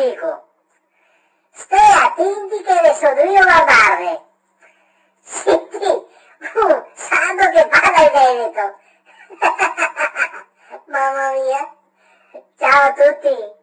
dico. Stai attenti che adesso devo guardarle. Senti, uh, santo che parla il Veneto. Mamma mia. Ciao a tutti.